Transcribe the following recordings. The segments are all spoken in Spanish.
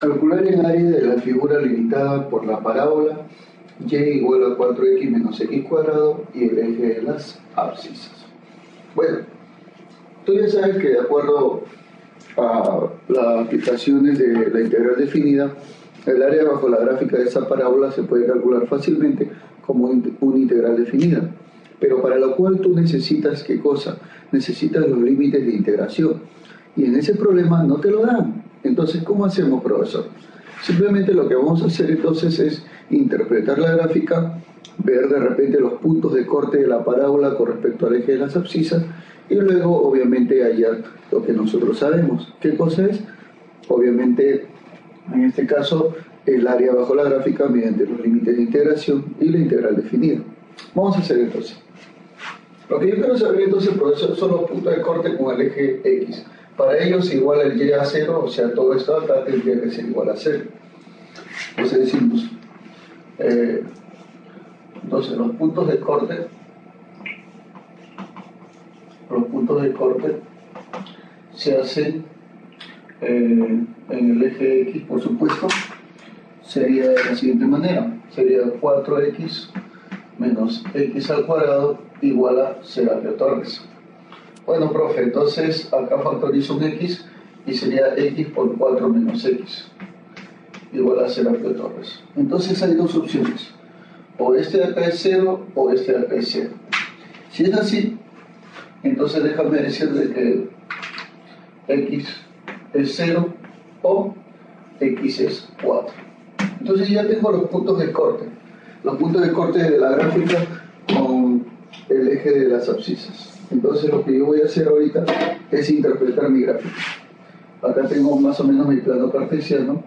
Calcular el área de la figura limitada por la parábola y igual a 4x menos x cuadrado y el eje de las abscisas. Bueno, tú ya sabes que de acuerdo a las aplicaciones de la integral definida, el área bajo la gráfica de esa parábola se puede calcular fácilmente como una integral definida. Pero para lo cual tú necesitas, ¿qué cosa? Necesitas los límites de integración. Y en ese problema no te lo dan. Entonces, ¿cómo hacemos, profesor? Simplemente lo que vamos a hacer entonces es interpretar la gráfica, ver de repente los puntos de corte de la parábola con respecto al eje de las abscisas y luego obviamente hallar lo que nosotros sabemos. ¿Qué cosa es? Obviamente, en este caso, el área bajo la gráfica mediante los límites de integración y la integral definida. Vamos a hacer entonces. Lo que yo quiero saber entonces, profesor, son los puntos de corte con el eje X. Para ellos igual el y a 0, o sea, todo esto acá tendría que ser igual a 0. Entonces decimos, eh, entonces los puntos de corte, los puntos de corte se hacen eh, en el eje X, por supuesto, sería de la siguiente manera, sería 4X menos X al cuadrado igual a Serapio Torres. Bueno, profe, entonces acá factorizo un x y sería x por 4 menos x, igual a Serapio Torres. Entonces hay dos opciones, o este de acá es 0 o este de acá es 0. Si es así, entonces déjame decir de que x es 0 o x es 4. Entonces ya tengo los puntos de corte, los puntos de corte de la gráfica con el eje de las abscisas. Entonces lo que yo voy a hacer ahorita es interpretar mi gráfico. Acá tengo más o menos mi plano cartesiano,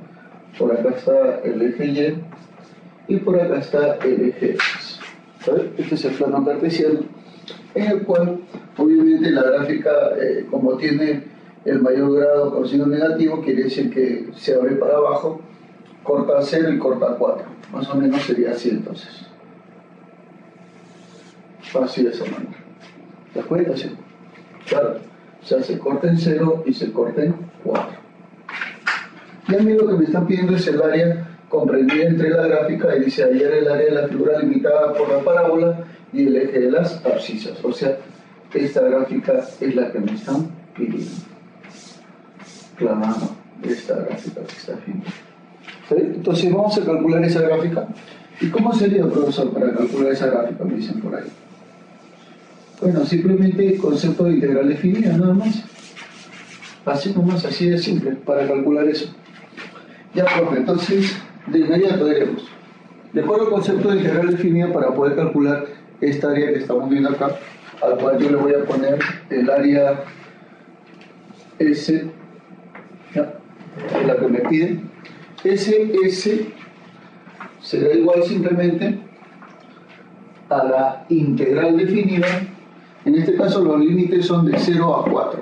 por acá está el eje Y y por acá está el eje X. Este es el plano cartesiano, en el cual obviamente la gráfica, eh, como tiene el mayor grado con signo negativo, quiere decir que se abre para abajo, corta 0 y corta 4. Más o menos sería así entonces. Así de esa manera. ¿Te das cuenta? Sí. Claro. O sea, se corta en 0 y se corta en 4. Y a mí lo que me están pidiendo es el área comprendida entre la gráfica y dice ayer el área de la figura limitada por la parábola y el eje de las abscisas. O sea, esta gráfica es la que me están pidiendo. Claro, esta gráfica que está aquí. Entonces vamos a calcular esa gráfica. ¿Y cómo sería, profesor, para calcular esa gráfica? Me dicen por ahí. Bueno, simplemente concepto de integral definida, nada más. Así nomás, así de simple, para calcular eso. Ya, profe, entonces, de inmediato diremos. De acuerdo al concepto de integral definida, para poder calcular esta área que estamos viendo acá, al cual yo le voy a poner el área S, ya, la que me piden. SS será igual simplemente a la integral definida en este caso los límites son de 0 a 4.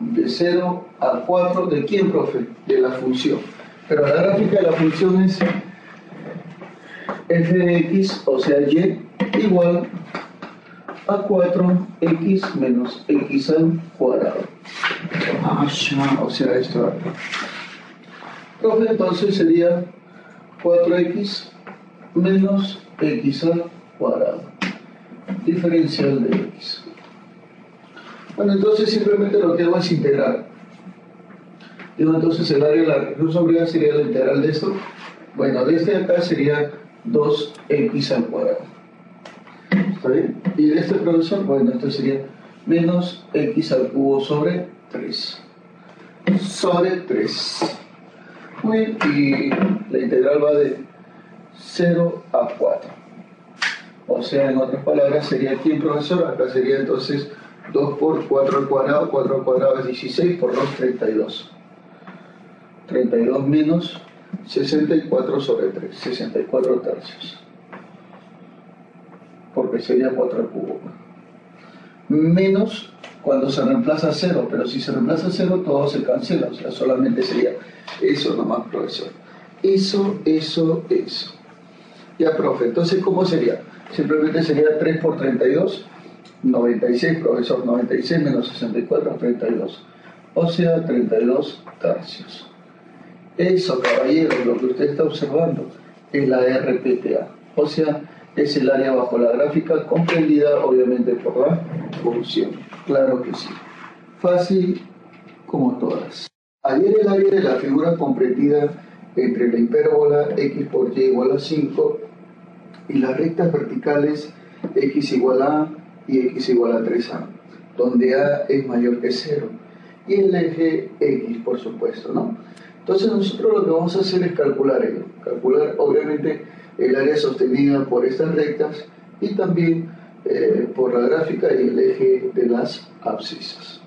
De 0 a 4, ¿de quién, profe? De la función. Pero la gráfica de la función es f de x, o sea, y, igual a 4x menos x al cuadrado. Ah, o sea, esto acá. Profe, entonces sería 4x menos x al cuadrado diferencial de x. Bueno, entonces simplemente lo que hago es integrar. Digo, entonces el área de la recurso sobre sería la integral de esto. Bueno, de este acá sería 2x al cuadrado. ¿Está bien? Y de este profesor, bueno, esto sería menos x al cubo sobre 3. Sobre 3. Muy bien, y la integral va de 0 a 4. O sea, en otras palabras, sería aquí en profesor, acá sería entonces 2 por 4 al cuadrado, 4 al cuadrado es 16, por 2, 32. 32 menos 64 sobre 3, 64 tercios. Porque sería 4 al cubo. Menos cuando se reemplaza 0, pero si se reemplaza 0 todo se cancela, o sea, solamente sería eso nomás, profesor. Eso, eso, eso. Ya, profe, entonces, ¿cómo sería? Simplemente sería 3 por 32, 96, profesor, 96 menos 64, 32. O sea, 32 tercios. Eso, caballero, lo que usted está observando es la RPTA, o sea, es el área bajo la gráfica comprendida obviamente por la función. Claro que sí. Fácil como todas. Ayer el área de la figura comprendida entre la hipérbola x por y igual a 5 y las rectas verticales x igual a y x igual a 3a, donde a es mayor que 0. Y el eje x, por supuesto, ¿no? Entonces nosotros lo que vamos a hacer es calcular ello, calcular obviamente el área sostenida por estas rectas y también eh, por la gráfica y el eje de las abscisas.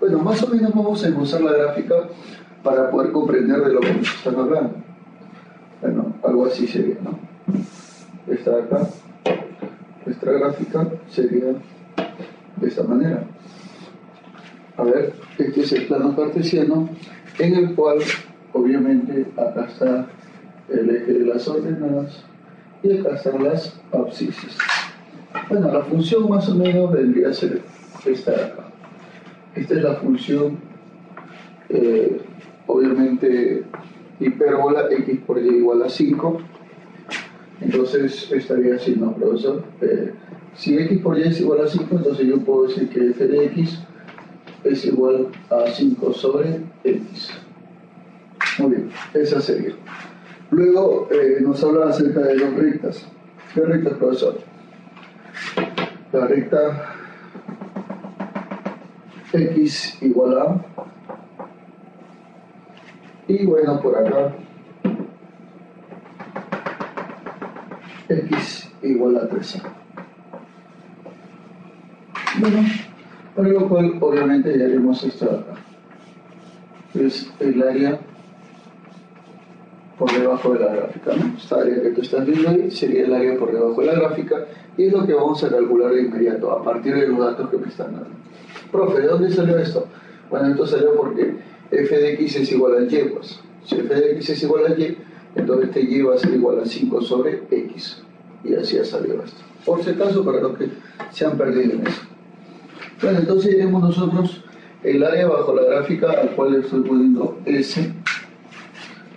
Bueno, más o menos vamos a usar la gráfica para poder comprender de lo que nos están hablando. Bueno, algo así sería, ¿no? Esta de acá, nuestra gráfica sería de esta manera. A ver, este es el plano cartesiano en el cual obviamente acá está el eje de las ordenadas y acá están las abscisas. Bueno, la función más o menos vendría a ser esta de acá. Esta es la función, eh, obviamente, hipérbola x por y igual a 5. Entonces estaría así, ¿no, profesor? Eh, si x por y es igual a 5, entonces yo puedo decir que f de x es igual a 5 sobre x. Muy bien, esa sería. Luego eh, nos habla acerca de dos rectas. ¿Qué rectas, profesor? La recta x igual a y bueno por acá x igual a 3a bueno por lo cual obviamente ya haremos esto acá es el área por debajo de la gráfica ¿no? esta área que tú estás viendo ahí sería el área por debajo de la gráfica y es lo que vamos a calcular de inmediato a partir de los datos que me están dando Profe, ¿de dónde salió esto? Bueno, esto salió porque f de x es igual a y, pues. Si f de x es igual a y, entonces este y va a ser igual a 5 sobre x. Y así ha salido esto. Por si acaso, para los que se han perdido en eso. Bueno, entonces tenemos nosotros el área bajo la gráfica al cual le estoy poniendo S.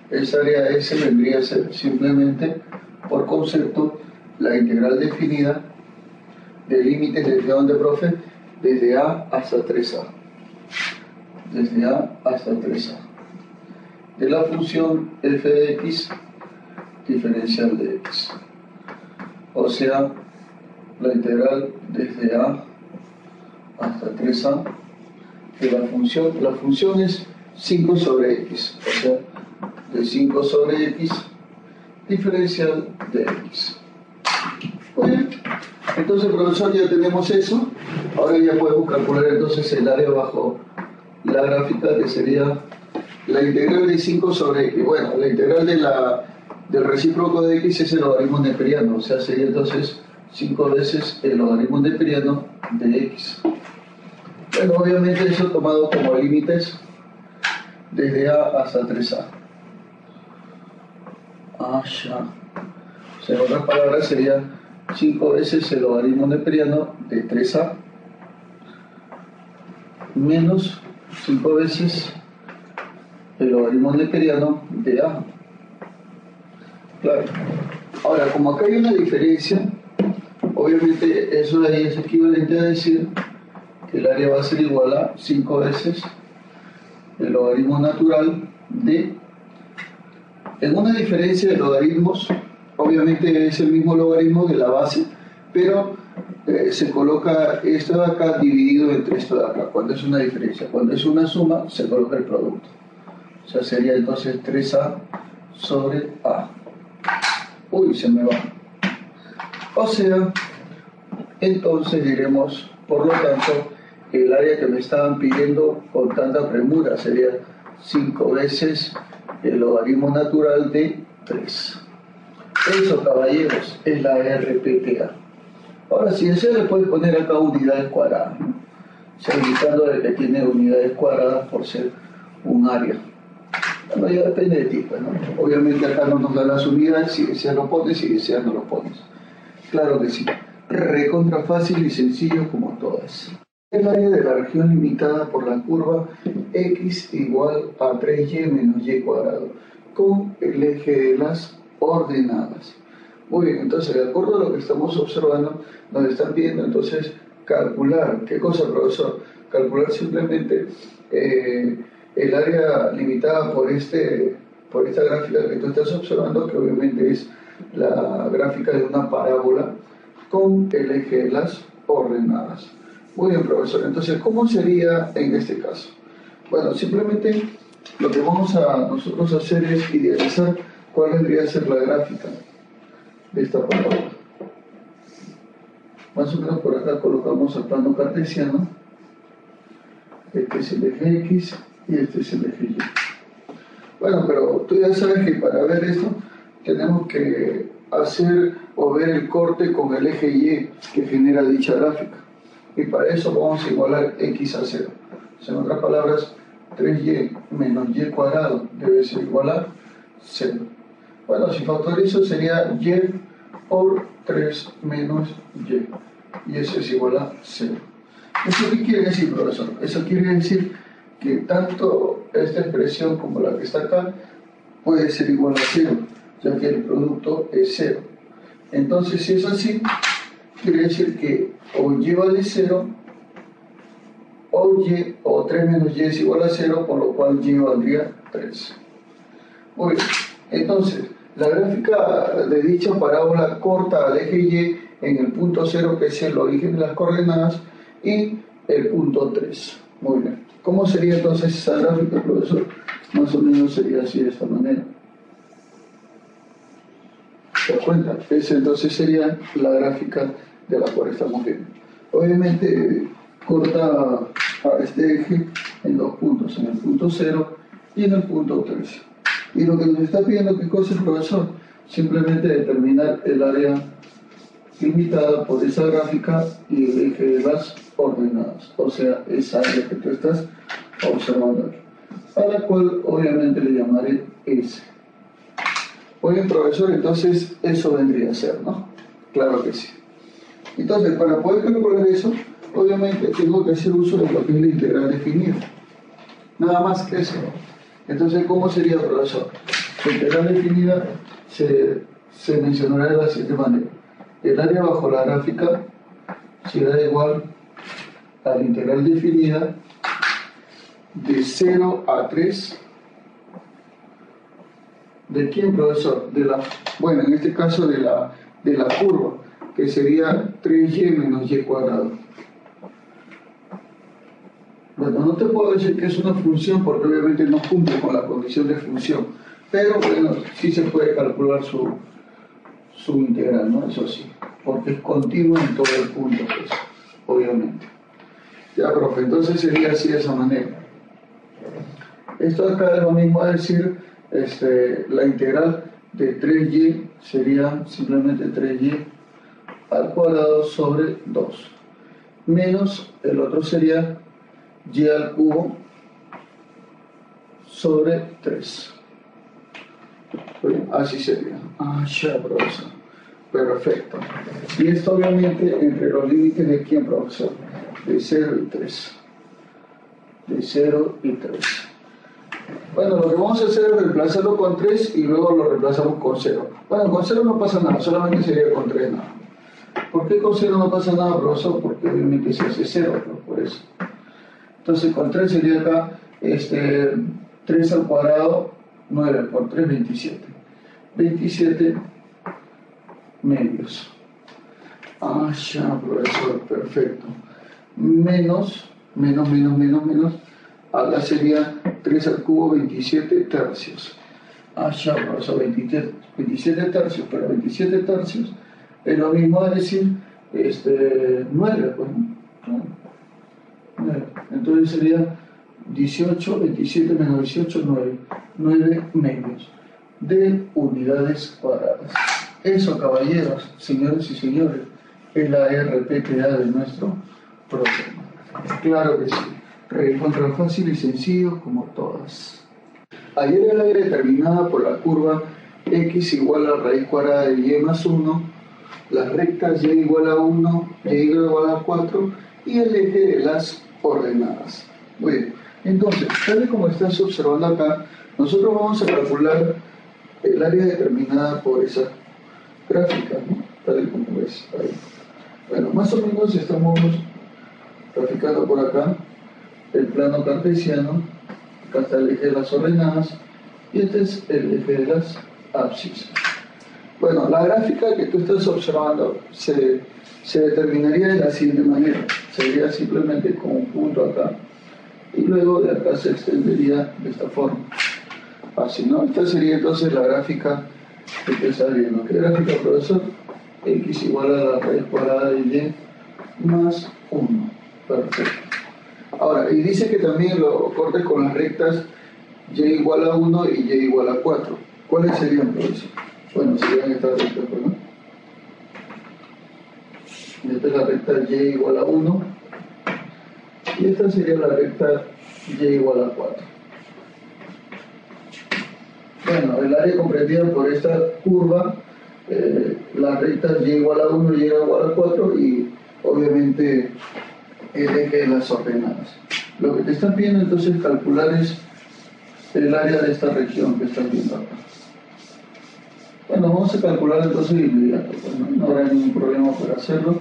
Esa área S vendría a ser simplemente, por concepto, la integral definida de límites desde donde, profe, desde A hasta 3A. Desde A hasta 3A. De la función f de x diferencial de x. O sea, la integral desde A hasta 3A de la función, la función es 5 sobre x, o sea, de 5 sobre x diferencial de x. Muy entonces, profesor, ya tenemos eso. Ahora ya podemos calcular entonces el área bajo la gráfica que sería la integral de 5 sobre x. Bueno, la integral de la, del recíproco de x es el logaritmo neperiano, o sea, sería entonces 5 veces el logaritmo neperiano de x. Bueno, obviamente eso tomado como límites desde a hasta 3a. Ah, ya. O sea, en otras palabras sería 5 veces el logaritmo neperiano de 3a menos 5 veces el logaritmo neperiano de a. Claro. Ahora, como acá hay una diferencia, obviamente eso de ahí es equivalente a decir que el área va a ser igual a 5 veces el logaritmo natural de... En una diferencia de logaritmos, obviamente es el mismo logaritmo de la base, pero eh, se coloca esto de acá dividido entre esto de acá, cuando es una diferencia. Cuando es una suma, se coloca el producto. Sea, sería entonces 3A sobre A. Uy, se me va. O sea, entonces diremos, por lo tanto, el área que me estaban pidiendo con tanta premura sería 5 veces el logaritmo natural de 3. Eso, caballeros, es la RPTA. Ahora, si desea, le puede poner acá unidades cuadradas, ¿no? o sea, que tiene unidades cuadradas por ser un área. Bueno, ya depende de ti, ¿no? Obviamente acá no nos dan las unidades, si deseas lo pones, si deseas no lo pones. Claro que sí. Recontra fácil y sencillo como todas. El área de la región limitada por la curva x igual a 3y menos y cuadrado. con el eje de las ordenadas. Muy bien, entonces de acuerdo a lo que estamos observando, nos están pidiendo entonces calcular, ¿qué cosa profesor? Calcular simplemente eh, el área limitada por, este, por esta gráfica que tú estás observando, que obviamente es la gráfica de una parábola con el eje de las ordenadas. Muy bien, profesor. Entonces, ¿cómo sería en este caso? Bueno, simplemente lo que vamos a nosotros hacer es idealizar cuál vendría a ser la gráfica de esta parábola. Más o menos por acá colocamos el plano cartesiano. Este es el eje X y este es el Y. Bueno, pero tú ya sabes que para ver esto tenemos que hacer o ver el corte con el eje Y que genera dicha gráfica. Y para eso vamos a igualar X a 0. en otras palabras, 3Y menos Y cuadrado debe ser igual a 0. Bueno, si factorizo sería Y por 3 menos Y. Y eso es igual a 0. ¿Eso qué quiere decir, profesor? Eso quiere decir que tanto esta expresión como la que está acá puede ser igual a 0, ya que el producto es 0. Entonces, si es así, quiere decir que o y vale 0 o y o 3 menos y es igual a 0, por lo cual y valdría 3. Muy bien, entonces, la gráfica de dicha parábola corta al eje y en el punto 0, que es el origen de las coordenadas, y el punto 3. Muy bien. ¿Cómo sería entonces esa gráfica, profesor? Más o menos sería así de esta manera. ¿Se da cuenta? Esa entonces sería la gráfica de la cual estamos viendo. Obviamente corta a este eje en dos puntos, en el punto 0 y en el punto 3. Y lo que nos está pidiendo, ¿qué cosa es, profesor? Simplemente determinar el área limitada por esa gráfica y el eje de las ordenadas, o sea, esa área que tú estás observando a la cual obviamente le llamaré S. Oye, profesor, entonces eso vendría a ser, ¿no? Claro que sí. Entonces, para poder calcular eso, obviamente tengo que hacer uso de lo que es la integral definida. Nada más que eso. Entonces, ¿cómo sería, profesor? La integral definida se, se mencionará de la siguiente manera. El área bajo la gráfica será igual a la integral definida de 0 a 3 ¿De quién, profesor? De la, bueno, en este caso de la, de la curva, que sería 3y menos y cuadrado. Bueno, no te puedo decir que es una función porque obviamente no cumple con la condición de función, pero bueno, sí se puede calcular su, su integral, ¿no? Eso sí, porque es continuo en todo el punto, pues, obviamente. Ya, profe, entonces sería así de esa manera. Esto acá es lo mismo a decir este, la integral de 3y sería simplemente 3y al cuadrado sobre 2, menos el otro sería y al cubo sobre 3. Así sería. Ah, ya, profesor. Perfecto. Y esto obviamente entre los límites de quién, profesor? De 0 y 3. De 0 y 3. Bueno, lo que vamos a hacer es reemplazarlo con 3 y luego lo reemplazamos con 0. Bueno, con 0 no pasa nada, solamente sería con 3 nada. ¿Por qué con 0 no pasa nada, profesor? Porque obviamente se hace 0, por eso. Entonces con 3 sería acá este, 3 al cuadrado, 9 por 3, 27. 27 medios. Ah, ya, profesor, perfecto. Menos, menos, menos, menos, menos. Acá sería 3 al cubo, 27 tercios. Ah, ya, profesor, 27, 27 tercios, pero 27 tercios es lo mismo a decir este, 9, pues. Entonces sería 18, 27 menos 18, 9. 9 medios de unidades cuadradas. Eso, caballeros, señores y señores, es la RPTA de nuestro problema. Claro que sí. Encuentra fácil y sencillo como todas. Ayer el área determinada por la curva x igual a raíz cuadrada de y más 1, las rectas y igual a 1, y igual a 4 y el eje de las ordenadas. Muy bien. Entonces, tal como estás observando acá, Nosotros vamos a calcular el área determinada por esa gráfica, tal y como ves ahí. Bueno, más o menos estamos graficando por acá el plano cartesiano, acá está el eje de las ordenadas y este es el eje de las abscisas. Bueno, la gráfica que tú estás observando se, se determinaría de la siguiente manera. Sería simplemente con un punto acá y luego de acá se extendería de esta forma. Así, ¿no? Esta sería entonces la gráfica que está viendo. ¿Qué gráfica, profesor? X igual a la raíz cuadrada de Y más 1. Perfecto. Ahora, y dice que también lo cortes con las rectas Y igual a 1 y Y igual a 4. ¿Cuáles serían, profesor? Bueno, serían estas rectas, ¿no? Esta es la recta Y igual a 1 y esta sería la recta Y igual a 4. Bueno, el área comprendida por esta curva, eh, la recta Y igual a 1 y Y igual a 4 y obviamente el eje de las ordenadas. Lo que te están pidiendo entonces calcular es el área de esta región que están viendo acá. Bueno, vamos a calcular entonces de inmediato, pues, ¿no? habrá ningún problema para hacerlo.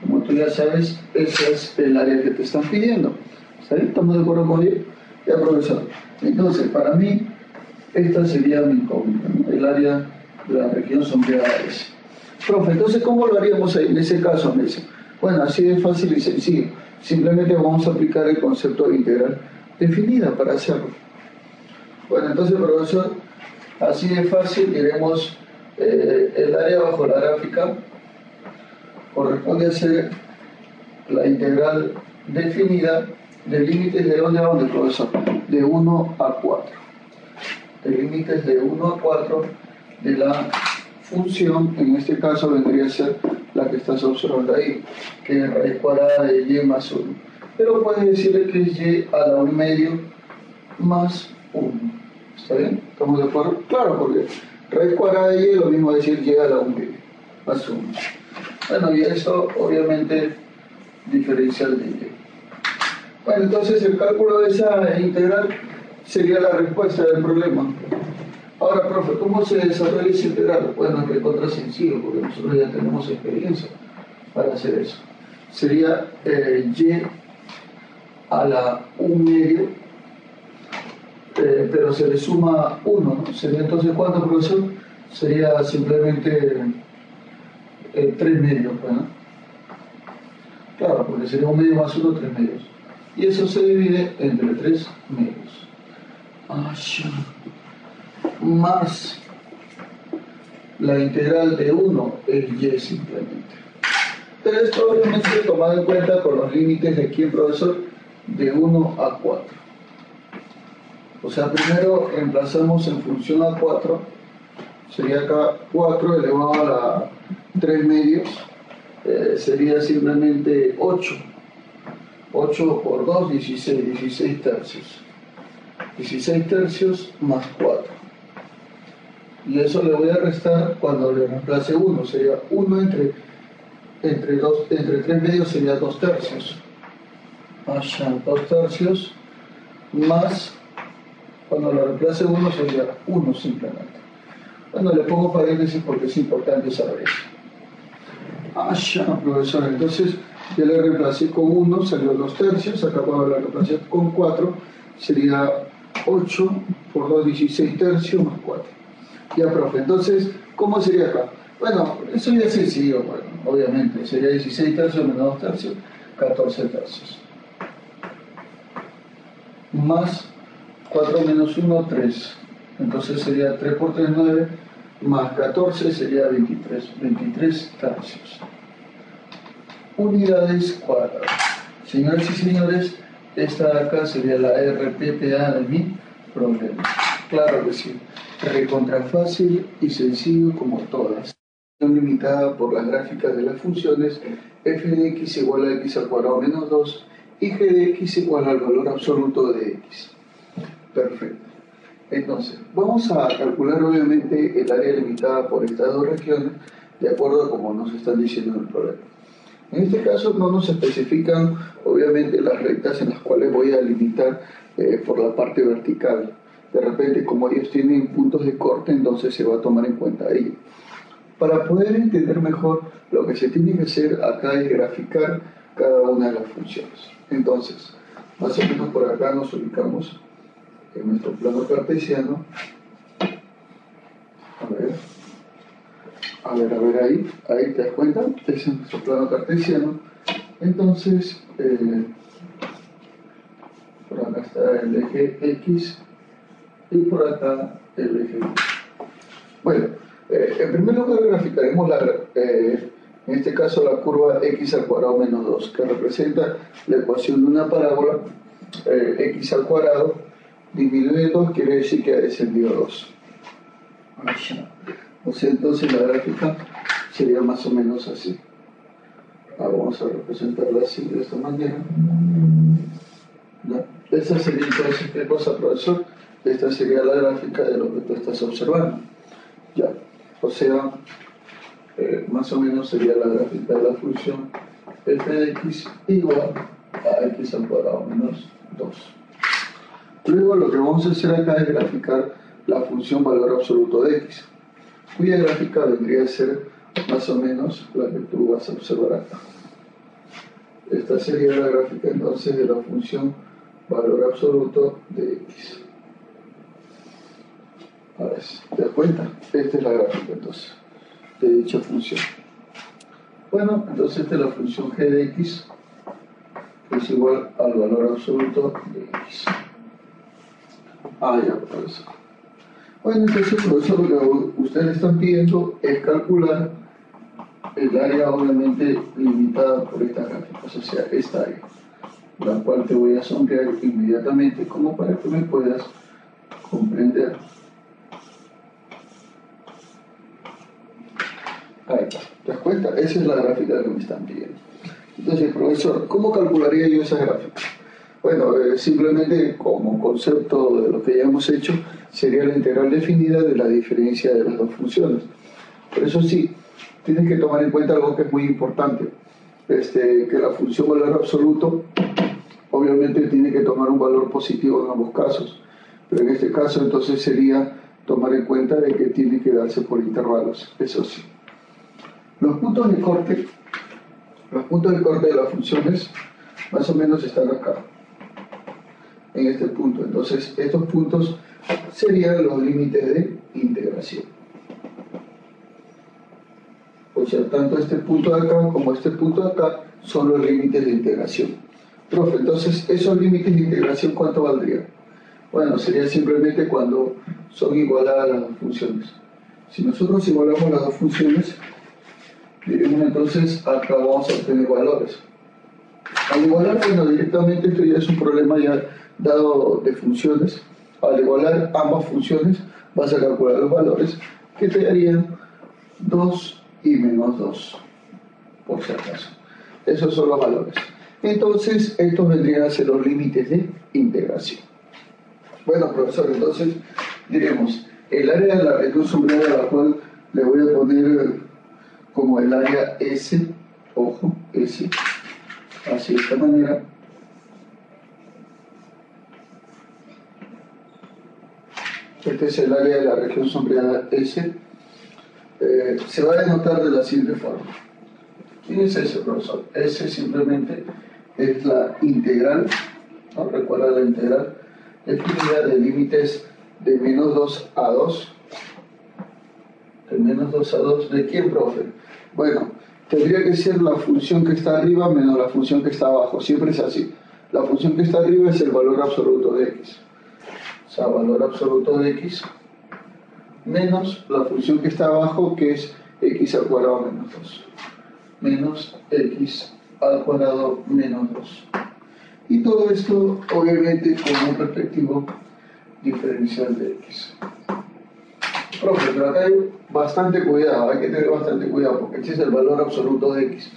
Como tú ya sabes, esa es el área que te están pidiendo. ¿Estamos de acuerdo con ello? Ya, profesor. Entonces, para mí, esta sería mi incógnita, el área de la región sombreada S. Profe, entonces, ¿cómo lo haríamos ahí en ese caso, Messi? Bueno, así de fácil y sencillo. Simplemente vamos a aplicar el concepto de integral definida para hacerlo. Bueno, entonces, profesor, así de fácil diremos eh, el área bajo la gráfica corresponde a ser la integral definida de límites de dónde a dónde, profesor? De 1 a 4. De límites de 1 a 4 de la función, en este caso vendría a ser que estás observando ahí, que es raíz cuadrada de y más 1. Pero puedes decirle que es y a la 1 medio más 1. ¿Está bien? ¿Estamos de acuerdo? Claro, porque raíz cuadrada de y es lo mismo decir y a la 1 medio más 1. Bueno, y eso obviamente diferencial de y. Bueno, entonces el cálculo de esa integral sería la respuesta del problema. Ahora, profe, ¿cómo se desarrolla esa integral? Bueno, es contra sencillo, porque nosotros ya tenemos experiencia para hacer eso. Sería eh, y a la 1 medio, eh, pero se le suma 1, ¿no? Sería entonces, ¿cuánto, profesor? Sería simplemente eh, 3 medios, ¿no? Claro, porque sería un medio más 1, 3 medios. Y eso se divide entre 3 medios. Ah, más la integral de 1 es y simplemente. Pero esto obviamente tomado en cuenta con los límites de aquí, profesor, de 1 a 4. O sea, primero reemplazamos en función a 4, sería acá 4 elevado a la 3 medios, eh, sería simplemente 8. 8 por 2, 16, 16 tercios. 16 tercios más 4 y eso le voy a restar cuando le reemplace 1, sería 1 entre, entre, entre 3 medios sería 2 tercios. Allá, 2 tercios más, cuando le reemplace 1 sería 1 simplemente. Bueno, le pongo paréntesis porque es importante saber eso. Allá, profesor, entonces ya le reemplacé con 1, salió 2 tercios, acá cuando le reemplacé con 4 sería 8 por 2, 16 tercios más 4. Ya, profe, entonces, ¿cómo sería acá? Bueno, eso ya es sencillo, bueno, obviamente, sería 16 tercios menos 2 tercios, 14 tercios. Más 4 menos 1, 3. Entonces sería 3 por 3, 9, más 14 sería 23, 23 tercios. Unidades cuadradas. Señores y señores, esta de acá sería la RPPA de mi problema. Claro que sí recontra fácil y sencillo como todas. Limitada por las gráficas de las funciones f de x igual a x al cuadrado menos 2 y g de x igual al valor absoluto de x. Perfecto. Entonces, vamos a calcular obviamente el área limitada por estas dos regiones de acuerdo a como nos están diciendo en el problema. En este caso no nos especifican obviamente las rectas en las cuales voy a limitar eh, por la parte vertical de repente como ellos tienen puntos de corte, entonces se va a tomar en cuenta ahí. Para poder entender mejor, lo que se tiene que hacer acá es graficar cada una de las funciones. Entonces, más o menos por acá nos ubicamos en nuestro plano cartesiano. A ver, a ver, a ver ahí, ahí te das cuenta, este es nuestro plano cartesiano. Entonces, eh, por acá está el eje X y por acá el eje. Bueno, eh, en primer lugar graficaremos la, eh, en este caso la curva x al cuadrado menos 2, que representa la ecuación de una parábola eh, x al cuadrado dividido en 2 quiere decir que ha descendido 2. O sea, entonces la gráfica sería más o menos así. Ahora vamos a representarla así, de esta manera. Esa sería entonces, ¿qué cosa, profesor? Esta sería la gráfica de lo que tú estás observando. Ya, o sea, eh, más o menos sería la gráfica de la función f de x igual a x al cuadrado menos 2. Luego lo que vamos a hacer acá es graficar la función valor absoluto de x, cuya gráfica vendría a ser más o menos la que tú vas a observar acá. Esta sería la gráfica entonces de la función valor absoluto de x. A ver, ¿te das cuenta? Esta es la gráfica entonces de dicha función. Bueno, entonces esta es la función g de x, que es igual al valor absoluto de x. Ah, ya, profesor. Bueno, entonces, profesor, lo que ustedes están pidiendo es calcular el área obviamente limitada por esta gráfica, o sea, esta área, la cual te voy a sombrear inmediatamente como para que me puedas comprender. Ahí está, ¿te das cuenta? Esa es la gráfica que me están pidiendo. Entonces, profesor, ¿cómo calcularía yo esa gráfica? Bueno, eh, simplemente como concepto de lo que ya hemos hecho, sería la integral definida de la diferencia de las dos funciones. Por eso sí, tienes que tomar en cuenta algo que es muy importante, este, que la función valor absoluto obviamente tiene que tomar un valor positivo en ambos casos, pero en este caso entonces sería tomar en cuenta de que tiene que darse por intervalos, eso sí. Los puntos de corte, los puntos de corte de las funciones más o menos están acá en este punto. Entonces, estos puntos serían los límites de integración. O sea, tanto este punto de acá como este punto de acá son los límites de integración. Profe, entonces, esos límites de integración, ¿cuánto valdrían? Bueno, sería simplemente cuando son igualadas las dos funciones. Si nosotros igualamos las dos funciones, entonces acá vamos a obtener valores. Al igualar, bueno, directamente esto ya es un problema ya dado de funciones, al igualar ambas funciones vas a calcular los valores que te darían 2 y menos 2, por si acaso. Esos son los valores. Entonces, estos vendrían a ser los límites de integración. Bueno, profesor, entonces diremos, el área de la sombreada a la cual le voy a poner como el área S, ojo, S, así de esta manera, este es el área de la región sombreada S, eh, se va a denotar de la siguiente forma. ¿Quién es ese profesor? S simplemente es la integral, ¿no? recuerda la integral, definida de límites de menos 2 a 2. De menos 2 a 2, ¿de quién, profe? Bueno, tendría que ser la función que está arriba menos la función que está abajo, siempre es así. La función que está arriba es el valor absoluto de x o sea, valor absoluto de x, menos la función que está abajo, que es x al cuadrado menos 2, menos x al cuadrado menos 2. Y todo esto, obviamente, con un respectivo diferencial de x. Profe, pero acá hay bastante cuidado, hay que tener bastante cuidado, porque este es el valor absoluto de x.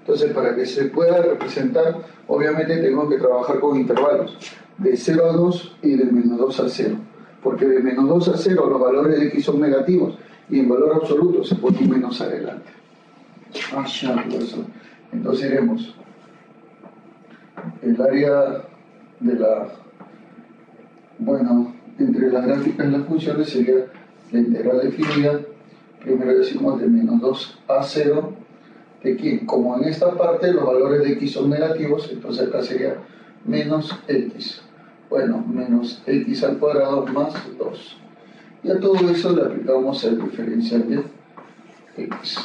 Entonces, para que se pueda representar, obviamente tengo que trabajar con intervalos de 0 a 2 y de menos 2 a 0. Porque de menos 2 a 0 los valores de x son negativos y en valor absoluto se pone menos adelante. Ah, Entonces iremos el área de la, bueno, entre las gráficas de las funciones sería la integral definida, primero decimos de menos 2 a 0, de aquí, como en esta parte los valores de x son negativos, entonces acá sería menos x. Bueno, menos x al cuadrado más 2. Y a todo eso le aplicamos el diferencial de x.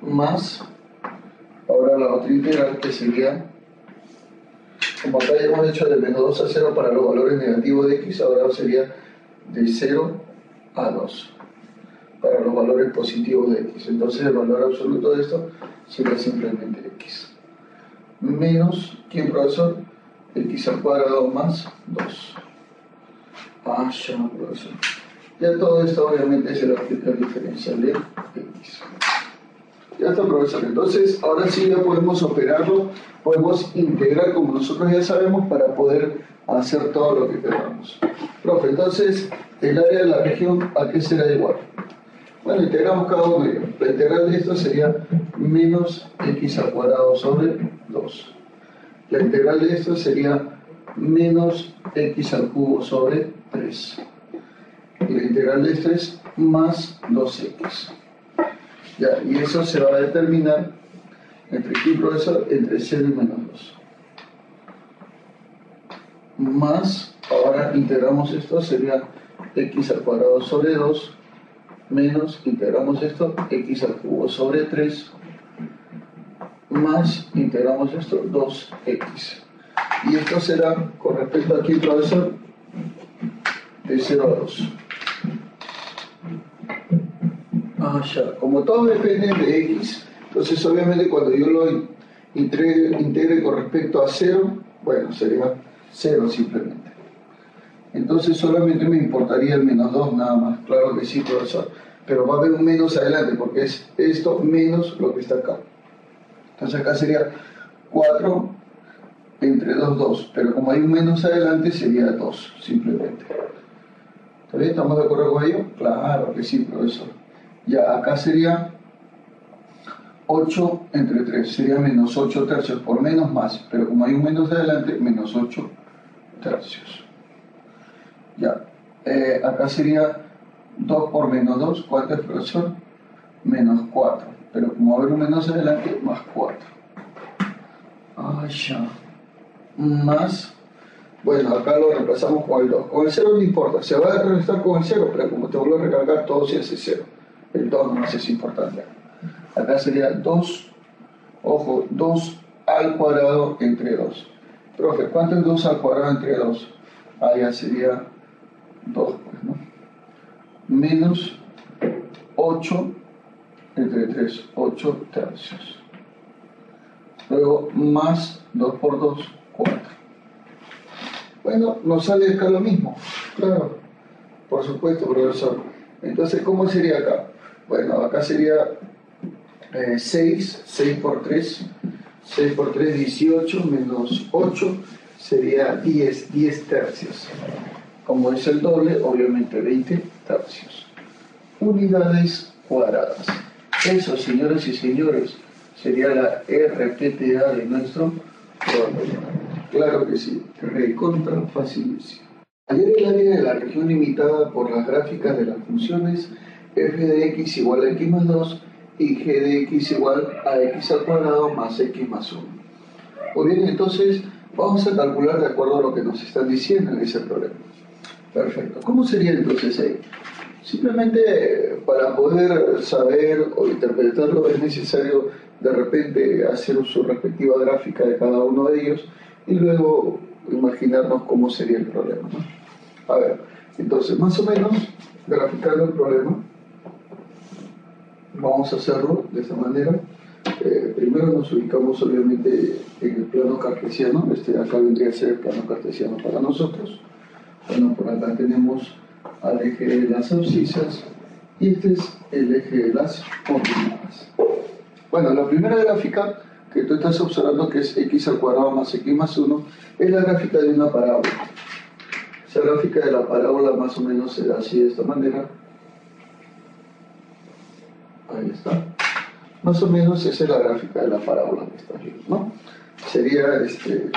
Más, ahora la otra integral que sería, como acá ya hemos hecho de menos 2 a 0 para los valores negativos de x, ahora sería de 0 a 2 para los valores positivos de x. Entonces el valor absoluto de esto sería simplemente x. Menos, ¿quién profesor? x al cuadrado más 2. Ah, ya, profesor. Ya todo esto obviamente se lo aplica el diferencial de x. Ya está, profesor. Entonces, ahora sí ya podemos operarlo, podemos integrar como nosotros ya sabemos para poder hacer todo lo que queramos. Profe, entonces, el área de la región, ¿a qué será igual? Bueno, integramos cada uno de ellos. La integral de esto sería menos x al cuadrado sobre 2. La integral de esto sería menos x al cubo sobre 3. Y la integral de esto es más 2x. Ya, y eso se va a determinar entre qué profesor, entre 0 y menos 2. Más, ahora integramos esto, sería x al cuadrado sobre 2 menos, integramos esto, x al cubo sobre 3, más, integramos esto, 2x. Y esto será, con respecto aquí, profesor, de 0 a 2. Ah, ya. Como todo depende de x, entonces obviamente cuando yo lo integre, integre con respecto a 0, bueno, sería 0 simplemente. Entonces solamente me importaría el menos 2 nada más. Claro que sí, profesor. Pero va a haber un menos adelante porque es esto menos lo que está acá. Entonces acá sería 4 entre 2, 2. Pero como hay un menos adelante sería 2 simplemente. ¿Está bien? ¿Estamos de acuerdo con ello? Claro que sí, profesor. Ya, acá sería 8 entre 3. Sería menos 8 tercios por menos más. Pero como hay un menos adelante, menos 8 tercios. Ya, eh, acá sería 2 por menos 2, ¿cuánto es profesor? Menos 4. Pero como va a haber un menos adelante, más 4. Ah, ya. Más, bueno, acá lo reemplazamos con el 2. Con el 0 no importa, se va a restar con el 0, pero como te vuelvo a recargar, todo se hace 0. El 2 no es importante. Acá sería 2, ojo, 2 al cuadrado entre 2. Profe, ¿cuánto es 2 al cuadrado entre 2? Ah, ya sería 2, pues, ¿no? Menos 8 entre 3, 8 tercios. Luego más 2 por 2, 4. Bueno, nos sale acá lo mismo, claro, por supuesto, profesor. Entonces, ¿cómo sería acá? Bueno, acá sería 6, eh, 6 por 3, 6 por 3, 18, menos 8, sería 10, 10 tercios. Como es el doble, obviamente 20 tercios. Unidades cuadradas. Eso, señoras y señores, sería la RPTA de nuestro problema. Claro que sí, recontra facilísimo. Ayer el área de la región limitada por las gráficas de las funciones f de x igual a x más 2 y g de x igual a x al cuadrado más x más 1. Muy bien, entonces vamos a calcular de acuerdo a lo que nos están diciendo en ese problema. Perfecto. ¿Cómo sería entonces ahí? Simplemente para poder saber o interpretarlo es necesario de repente hacer su respectiva gráfica de cada uno de ellos y luego imaginarnos cómo sería el problema. A ver, entonces más o menos graficando el problema, vamos a hacerlo de esta manera. Eh, primero nos ubicamos obviamente en el plano cartesiano, este acá vendría a ser el plano cartesiano para nosotros. Bueno, por acá tenemos al eje de las abscisas y este es el eje de las coordenadas. Bueno, la primera gráfica que tú estás observando que es x al cuadrado más x más 1 es la gráfica de una parábola. Esa gráfica de la parábola más o menos será así de esta manera. Ahí está. Más o menos esa es la gráfica de la parábola que está viendo, ¿no? Sería este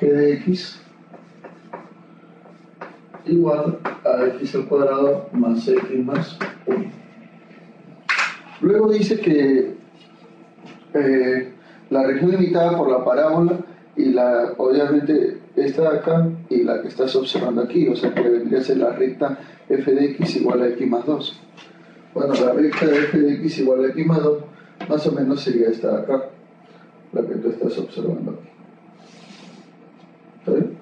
g de x igual a x al cuadrado más x más 1. Luego dice que eh, la región limitada por la parábola y la, obviamente esta de acá y la que estás observando aquí, o sea que vendría a ser la recta f de x igual a x más 2. Bueno, la recta de f de x igual a x más 2 más o menos sería esta de acá, la que tú estás observando aquí.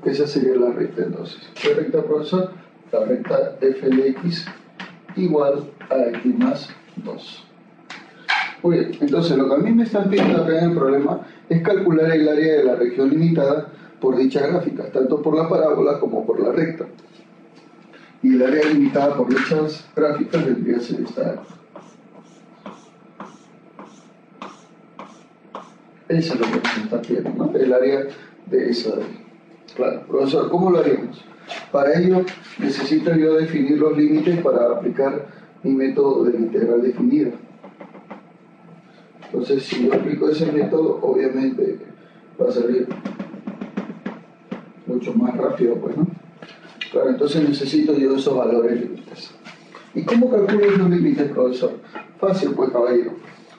Esa sería la recta entonces. ¿Qué recta, profesor? La recta f de x igual a x más 2. Muy bien, entonces lo que a mí me están pidiendo acá en el problema es calcular el área de la región limitada por dicha gráfica, tanto por la parábola como por la recta. Y el área limitada por dichas gráficas vendría a ser esta. Es lo que nos está pidiendo, ¿no? El área de esa. Claro, profesor, ¿cómo lo haríamos? Para ello necesito yo definir los límites para aplicar mi método de integral definida. Entonces, si yo aplico ese método, obviamente va a salir mucho más rápido, pues, ¿no? Claro, entonces necesito yo esos valores límites. ¿Y cómo calculo los límites, profesor? Fácil, pues, caballero.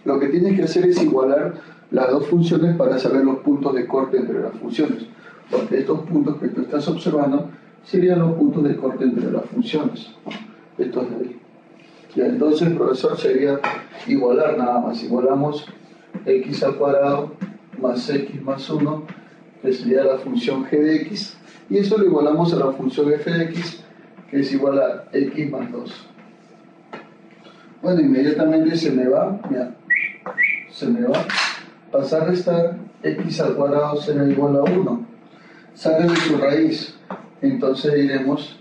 Lo que tienes que hacer es igualar las dos funciones para saber los puntos de corte entre las funciones porque estos puntos que tú estás observando serían los puntos de corte entre las funciones. Estos de ahí. Y entonces profesor sería igualar nada más. Igualamos x al cuadrado más x más 1, que sería la función g de x, y eso lo igualamos a la función f de x, que es igual a x más 2. Bueno, inmediatamente se me va, mira, se me va, pasar a restar x al cuadrado será igual a 1 sale de su raíz. Entonces diremos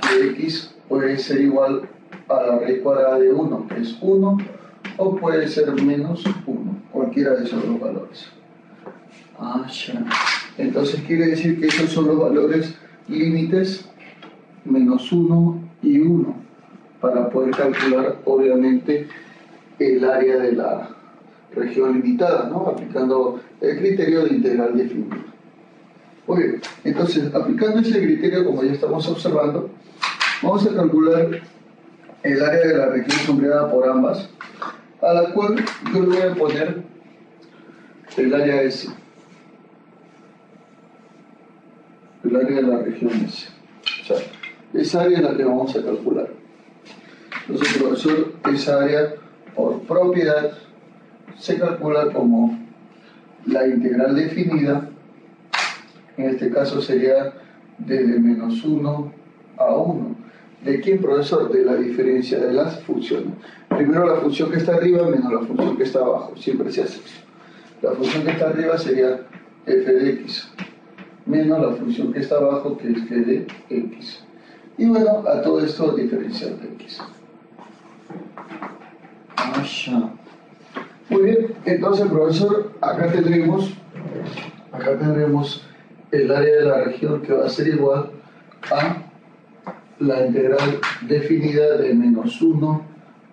que x puede ser igual a la raíz cuadrada de 1, que es 1, o puede ser menos 1, cualquiera de esos dos valores. Ah, ya. Entonces quiere decir que esos son los valores límites menos 1 y 1 para poder calcular obviamente el área de la región limitada, ¿no? aplicando el criterio de integral definido. Muy bien, entonces aplicando ese criterio, como ya estamos observando, vamos a calcular el área de la región sombreada por ambas, a la cual yo le voy a poner el área S. El área de la región S. O sea, esa área es la que vamos a calcular. Entonces, profesor, esa área por propiedad se calcula como la integral definida en este caso sería desde menos 1 a 1. ¿De quién, profesor? De la diferencia de las funciones. Primero la función que está arriba menos la función que está abajo. Siempre se hace eso. La función que está arriba sería f de x menos la función que está abajo que es g de x. Y bueno, a todo esto diferencial de x. Muy bien, entonces profesor, acá tendremos, acá tendremos el área de la región que va a ser igual a la integral definida de menos 1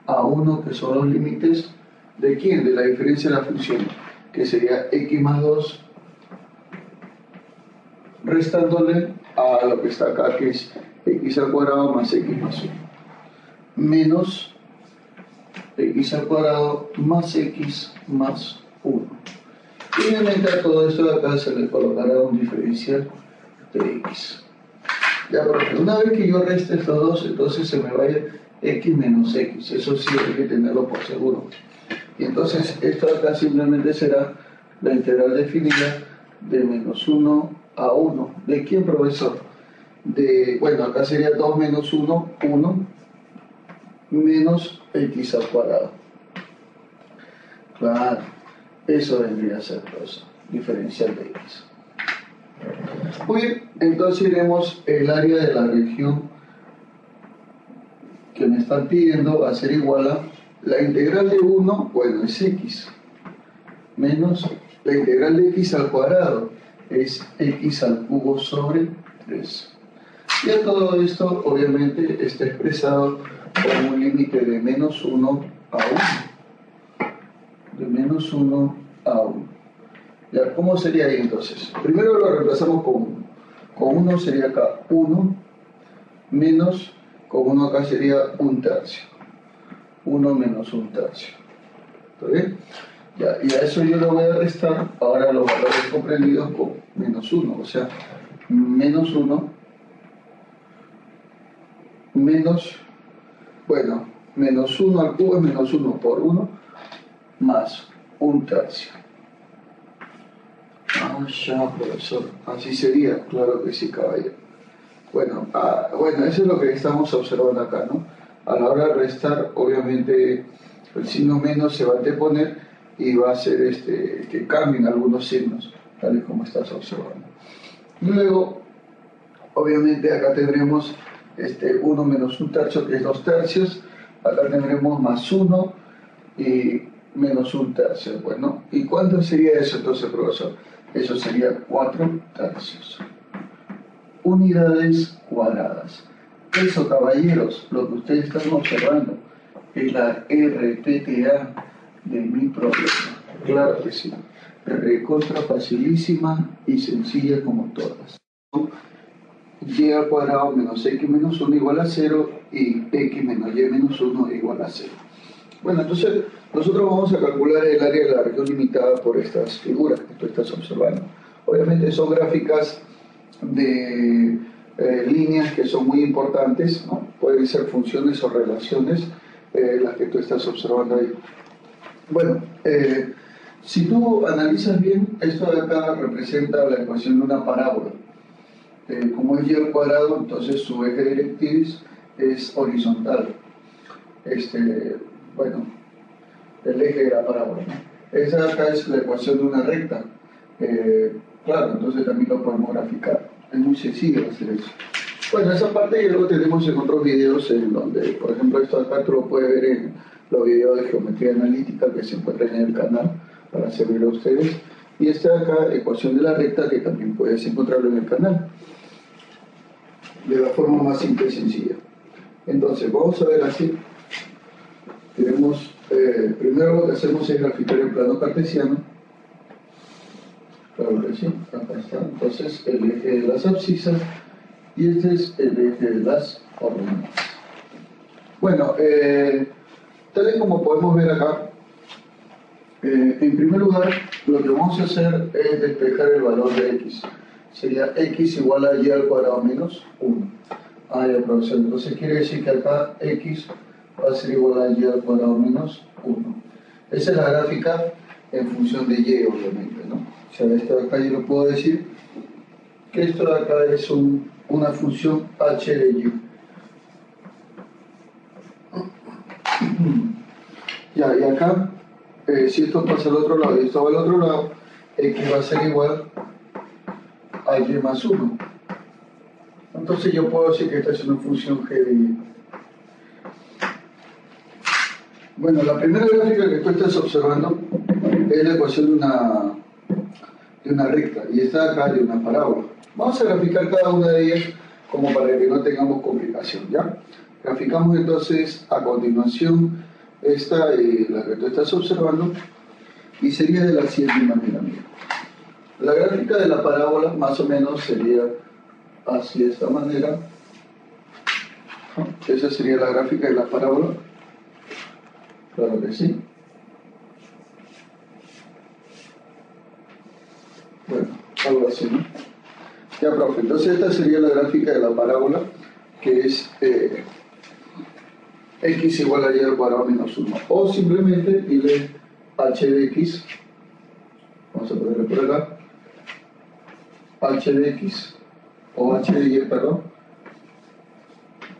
a 1, que son los límites de quién? De la diferencia de la función, que sería x más 2, restándole a lo que está acá, que es x al cuadrado más x más 1, menos x al cuadrado más x más 1. Y obviamente a todo esto de acá se le colocará un diferencial de x. Ya, porque una vez que yo reste estos dos, entonces se me va a ir x menos x. Eso sí hay que tenerlo por seguro. Y entonces esto acá simplemente será la integral definida de menos 1 a 1. ¿De quién, profesor? De, bueno, acá sería 2 menos 1, 1, menos x al cuadrado. Claro. Eso vendría a ser cosa diferencial de x. Muy bien, entonces iremos el área de la región que me están pidiendo va a ser igual a la integral de 1, bueno, es x, menos la integral de x al cuadrado, es x al cubo sobre 3. Y a todo esto, obviamente, está expresado como un límite de menos 1 a 1 de menos 1 a 1. ¿Ya? ¿Cómo sería ahí entonces? Primero lo reemplazamos con 1, con 1 sería acá 1, menos, como uno acá sería un tercio. 1 menos un tercio. ¿Está bien? Ya, y a eso yo le voy a restar ahora los valores comprendidos con menos 1, o sea, menos 1 menos, bueno, menos 1 al cubo es menos 1 por 1 más un tercio. Ah, ya, profesor, así sería, claro que sí, caballero. Bueno, ah, bueno, eso es lo que estamos observando acá, ¿no? A la hora de restar, obviamente, el signo menos se va a deponer y va a hacer este, que cambien algunos signos, tal y como estás observando. Luego, obviamente, acá tendremos este, 1 menos un tercio, que es 2 tercios, acá tendremos más 1 y menos un tercio. Bueno, ¿y cuánto sería eso entonces, profesor? Eso sería 4 tercios. Unidades cuadradas. Eso, caballeros, lo que ustedes están observando es la RTTA de mi problema. Claro que sí. Recontra facilísima y sencilla como todas. y al cuadrado menos x menos 1 igual a 0 y x menos y menos 1 igual a 0. Bueno, entonces nosotros vamos a calcular el área de la región limitada por estas figuras que tú estás observando. Obviamente son gráficas de eh, líneas que son muy importantes, pueden ser funciones o relaciones eh, las que tú estás observando ahí. Bueno, eh, si tú analizas bien, esto de acá representa la ecuación de una parábola. como es y al cuadrado, entonces su eje directriz es horizontal. Este, bueno, el eje de la parábola. Esa acá es la ecuación de una recta. claro, entonces también lo podemos graficar. Es muy sencillo hacer eso. Bueno, esa parte ya lo tenemos en otros videos en donde, por ejemplo, esto acá tú lo puedes ver en los videos de geometría analítica que se encuentran en el canal para servir a ustedes. Y esta acá, ecuación de la recta, que también puedes encontrarlo en el canal. De la forma más simple y sencilla. Entonces, vamos a ver así. Tenemos, eh, primero lo que hacemos es graficar el plano cartesiano Claro que sí, acá está. Entonces, el eje de las abscisas y este es el eje de las órdenes. Bueno, eh, tal como podemos ver acá, eh, en primer lugar, lo que vamos a hacer es despejar el valor de x. Sería x igual a y al cuadrado menos 1. Ah, ya, profesor. Entonces quiere decir que acá x va a ser igual a y al cuadrado menos 1. Esa es la gráfica en función de y, obviamente, ¿no? O sea, esto de acá yo lo puedo decir que esto de acá es una función h de y. Ya, y acá, eh, si esto pasa al otro lado y esto va al otro lado, x va a ser igual a y más 1. Entonces yo puedo decir que esta es una función g de y. Bueno, la primera gráfica que tú estás observando es la ecuación de una, de una recta y esta acá de una parábola. Vamos a graficar cada una de ellas como para que no tengamos complicación, ¿ya? Graficamos entonces a continuación esta, eh, la que tú estás observando, y sería de la siguiente manera. La gráfica de la parábola más o menos sería así de esta manera. Esa sería la gráfica de la parábola. Claro que sí. Bueno, algo así, ¿no? Ya, profe. Entonces esta sería la gráfica de la parábola, que es eh, x igual a y al cuadrado menos 1. O simplemente dile h de x, vamos a ponerle por acá, h de x, o h de y, perdón,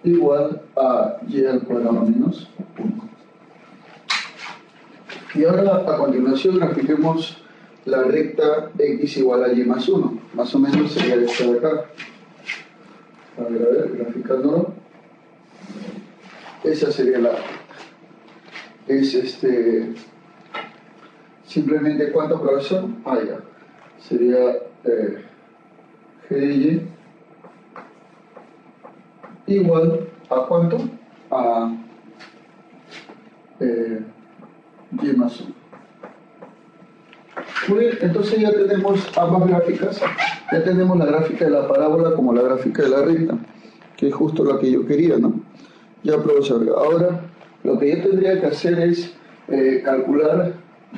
igual a y al cuadrado menos 1. Y ahora a continuación grafiquemos la recta x igual a y más 1. Más o menos sería esta de acá. A ver, a ver, graficándolo. Esa sería la Es este. Simplemente cuánto profesor? Ah, ya. Sería eh, g de y igual a cuánto? A eh, y más 1. Muy bien, entonces ya tenemos ambas gráficas. Ya tenemos la gráfica de la parábola como la gráfica de la recta. que es justo lo que yo quería, ¿no? Ya, profesor, ahora lo que yo tendría que hacer es eh, calcular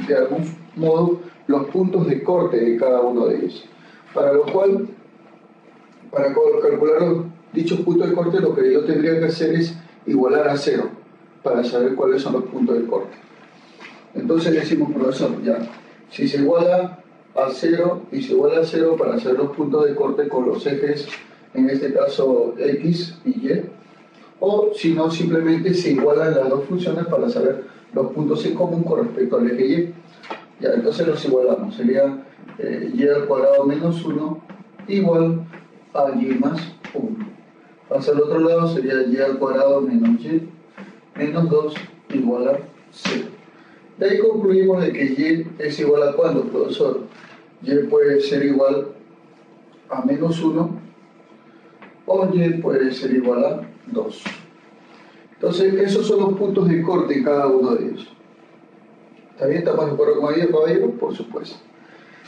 de algún modo los puntos de corte de cada uno de ellos. Para lo cual, para calcular los dichos puntos de corte, lo que yo tendría que hacer es igualar a cero para saber cuáles son los puntos de corte. Entonces decimos, profesor, ya, si se iguala a cero y se iguala a cero para hacer los puntos de corte con los ejes, en este caso X y Y, o si no, simplemente se igualan las dos funciones para saber los puntos en común con respecto al eje Y. Ya, entonces los igualamos, sería eh, Y al cuadrado menos 1 igual a Y más 1. Hacia el otro lado sería Y al cuadrado menos Y menos 2 igual a 0. De ahí concluimos de que Y es igual a cuándo, profesor. Y puede ser igual a menos 1 o Y puede ser igual a 2. Entonces, esos son los puntos de corte en cada uno de ellos. ¿Está bien? ¿Estamos de acuerdo con ello, caballero? Por supuesto.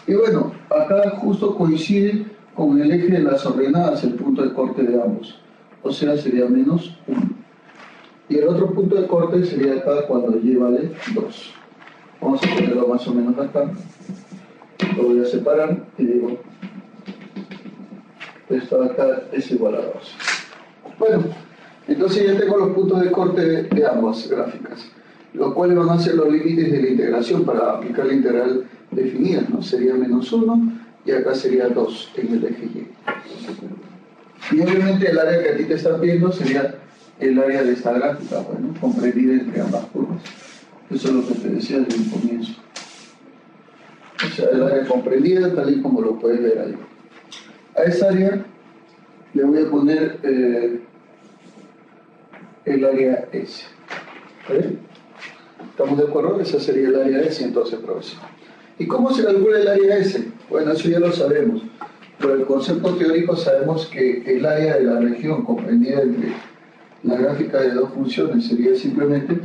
Y bueno, acá justo coincide con el eje de las ordenadas el punto de corte de ambos. O sea, sería menos 1. Y el otro punto de corte sería acá cuando y vale 2. Vamos a ponerlo más o menos acá. Lo voy a separar y digo, esto acá es igual a 2. Bueno, entonces ya tengo los puntos de corte de ambas gráficas, los cuales van a ser los límites de la integración para aplicar la integral definida, ¿no? Sería menos 1 y acá sería 2 en el eje Y. Y obviamente el área que a ti te estás viendo sería el área de esta gráfica, bueno, comprendida entre ambas curvas. Eso es lo que te decía desde un comienzo. O sea, el área comprendida tal y como lo puedes ver ahí. A esa área le voy a poner eh, el área S. ¿Estamos de acuerdo? Esa sería el área S entonces, profesor. ¿Y cómo se calcula el área S? Bueno, eso ya lo sabemos. Por el concepto teórico sabemos que el área de la región comprendida entre la gráfica de dos funciones sería simplemente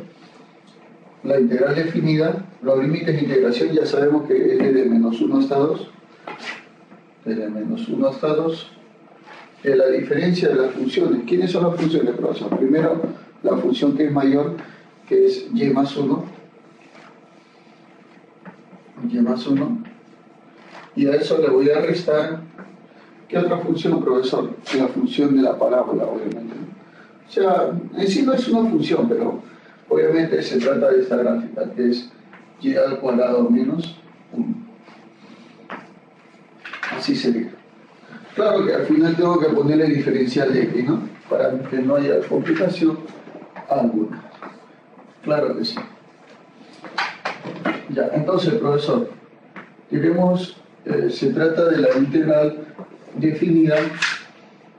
la integral definida, los límites de integración ya sabemos que es de menos 1 hasta 2, desde menos 1 hasta 2, la diferencia de las funciones. ¿Quiénes son las funciones, profesor? Primero, la función que es mayor, que es y más 1, y más 1, y a eso le voy a restar, ¿qué otra función, profesor? La función de la parábola, obviamente. O sea, en sí no es una función, pero obviamente se trata de esta gráfica, que es y al cuadrado menos 1. Así sería. Claro que al final tengo que ponerle diferencial de x, ¿no? Para que no haya complicación alguna. Claro que sí. Ya, entonces, profesor, diremos, eh, se trata de la integral definida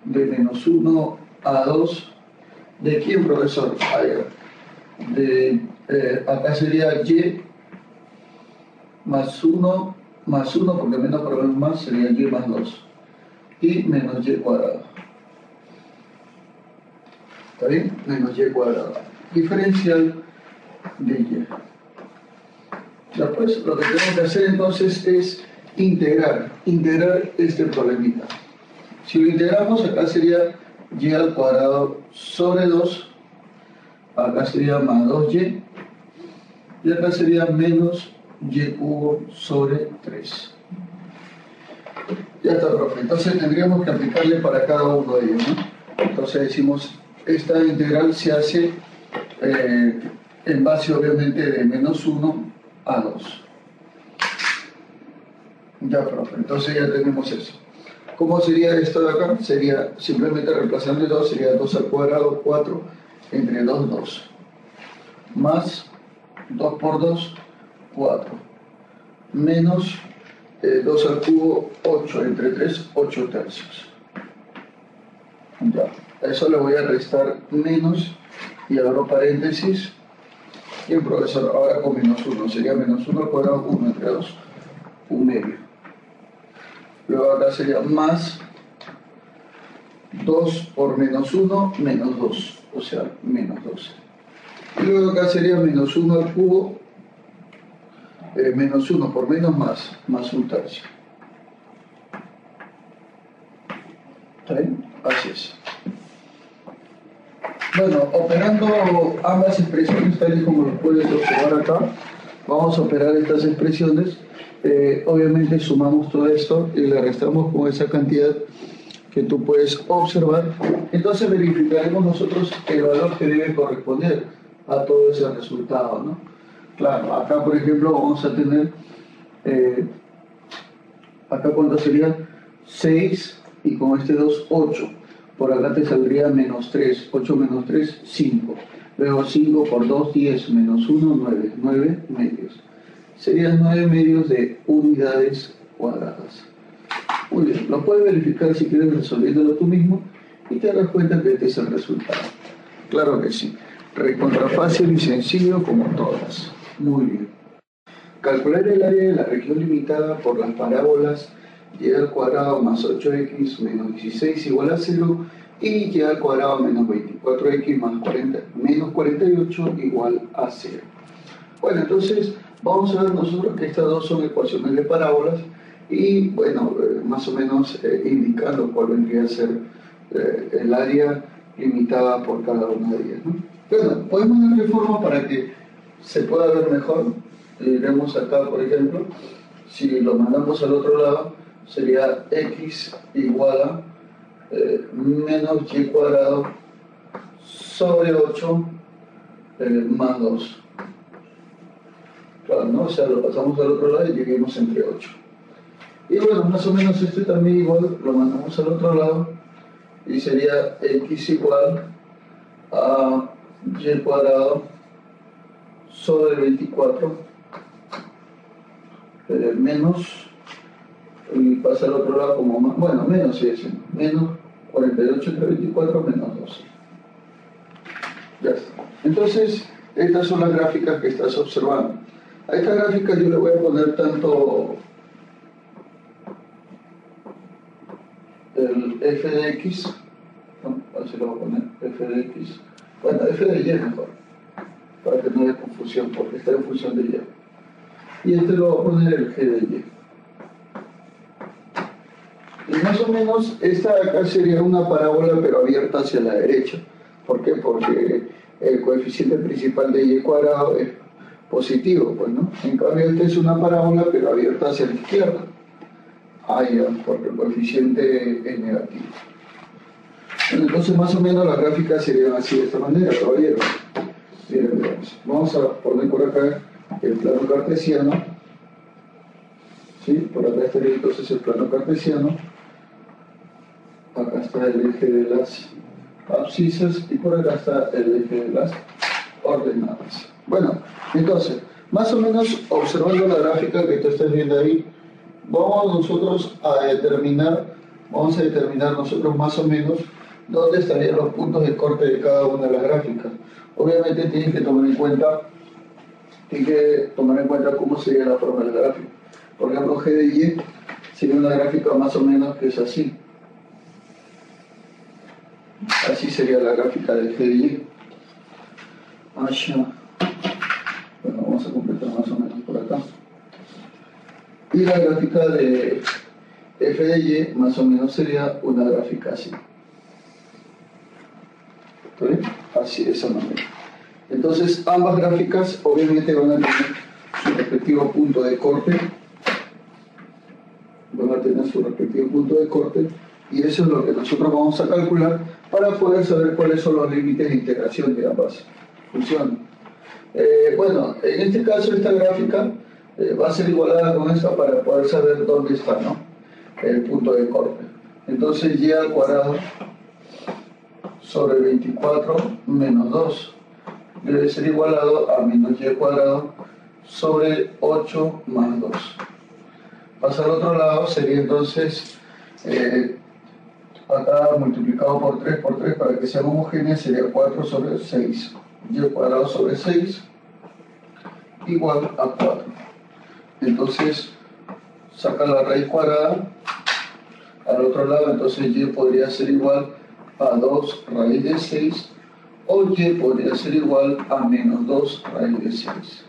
de menos 1 a 2. ¿De quién, profesor? De, eh, acá sería y más 1 más 1, porque menos por menos más sería y más 2 y menos y cuadrado. ¿Está bien? Menos y cuadrado. Diferencial de y. Después lo que tenemos que hacer entonces es integrar, integrar este problemita. Si lo integramos, acá sería y al cuadrado sobre 2, acá sería más 2y, y acá sería menos y cubo sobre 3. Ya está, profe. Entonces tendríamos que aplicarle para cada uno de ellos, ¿no? Entonces decimos, esta integral se hace eh, en base obviamente de menos 1 a 2. Ya, profe. Entonces ya tenemos eso. ¿Cómo sería esto de acá? Sería simplemente reemplazando el 2, sería 2 al cuadrado, 4, entre 2, 2. Más 2 por 2, 4. Menos 2 al cubo, 8 entre 3, 8 tercios. Ya, a eso le voy a restar menos y abro paréntesis. Y el profesor ahora con menos 1, sería menos 1 al cuadrado, 1 entre 2, 1 medio. Luego acá sería más 2 por menos 1, menos 2, o sea, menos 12. Y luego acá sería menos 1 al cubo eh, menos 1 por menos más, más un tercio. ¿Está bien? Así es. Bueno, operando ambas expresiones, tal y como lo puedes observar acá, vamos a operar estas expresiones. Eh, obviamente sumamos todo esto y le restamos con esa cantidad que tú puedes observar. Entonces verificaremos nosotros el valor que debe corresponder a todo ese resultado. ¿no? Claro, acá por ejemplo vamos a tener, eh, acá cuánto sería 6 y con este 2, 8 por acá te saldría menos 3, 8 menos 3, 5. Luego 5 por 2, 10, menos 1, 9, 9 medios. Serían 9 medios de unidades cuadradas. Muy bien, lo puedes verificar si quieres resolviéndolo tú mismo y te das cuenta que este es el resultado. Claro que sí. Recontra fácil y sencillo como todas. Muy bien. Calcular el área de la región limitada por las parábolas y al cuadrado más 8x menos 16 igual a 0 y y al cuadrado menos 24x más 40, menos 48 igual a 0. Bueno, entonces vamos a ver nosotros que estas dos son ecuaciones de parábolas y bueno, eh, más o menos eh, indicando cuál vendría a ser eh, el área limitada por cada una de ellas. ¿no? Bueno, podemos darle forma para que se pueda ver mejor. Iremos acá, por ejemplo, si lo mandamos al otro lado, sería x igual a eh, menos y cuadrado sobre 8 eh, más 2. Claro, ¿no? O sea, lo pasamos al otro lado y lleguemos entre 8. Y bueno, más o menos este también igual lo mandamos al otro lado y sería x igual a y cuadrado sobre 24 eh, menos y pasa al otro lado como más, bueno, menos es menos 48 entre 24 menos 12. Ya está. Entonces, estas son las gráficas que estás observando. A esta gráfica yo le voy a poner tanto el f de x, ¿no? así lo voy a poner, f de x, bueno, f de y mejor, para que no haya confusión, porque está en función de y. Y este lo voy a poner el g de y. Y más o menos esta acá sería una parábola pero abierta hacia la derecha. ¿Por qué? Porque el coeficiente principal de y cuadrado es positivo, pues, ¿no? En cambio esta es una parábola pero abierta hacia la izquierda. Ah, ya, porque el coeficiente es negativo. entonces más o menos las gráficas serían así de esta manera, caballero. Vamos a poner por acá el plano cartesiano. ¿Sí? Por acá estaría entonces el plano cartesiano acá está el eje de las abscisas y por acá está el eje de las ordenadas. Bueno, entonces, más o menos observando la gráfica que tú estás viendo ahí, vamos nosotros a determinar, vamos a determinar nosotros más o menos dónde estarían los puntos de corte de cada una de las gráficas. Obviamente tienes que tomar en cuenta, tienes que tomar en cuenta cómo sería la forma de la gráfica. Por ejemplo, G de Y sería una gráfica más o menos que es así. Así sería la gráfica de GDI. Bueno, vamos a completar más o menos por acá. Y la gráfica de FDY más o menos sería una gráfica así. Así, de esa manera. Entonces, ambas gráficas obviamente van a tener su respectivo punto de corte. Van a tener su respectivo punto de corte y eso es lo que nosotros vamos a calcular para poder saber cuáles son los límites de integración de ambas funciones. Eh, bueno, en este caso esta gráfica eh, va a ser igualada con esta para poder saber dónde está ¿no? el punto de corte. Entonces y al cuadrado sobre 24 menos 2 debe ser igualado a menos y cuadrado sobre 8 más 2. Pasa al otro lado, sería entonces eh, acá multiplicado por 3 por 3 para que sea homogénea sería 4 sobre 6. Y cuadrado sobre 6 igual a 4. Entonces, saca la raíz cuadrada al otro lado, entonces y podría ser igual a 2 raíz de 6 o y podría ser igual a menos 2 raíz de 6.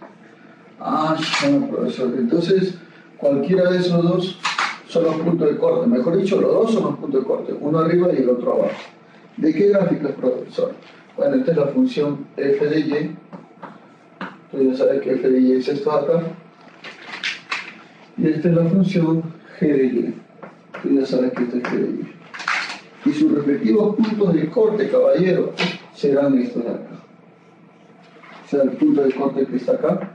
Ah, bueno, profesor. Entonces, cualquiera de esos dos son los puntos de corte. Mejor dicho, los dos son los puntos de corte, uno arriba y el otro abajo. ¿De qué gráficas, profesor? Bueno, esta es la función f de y. Tú ya sabes que f de y es esto acá. Y esta es la función g de y. Tú ya sabes que esta es g de y. Y sus respectivos puntos de corte, caballero, serán estos de acá. O sea, el punto de corte que está acá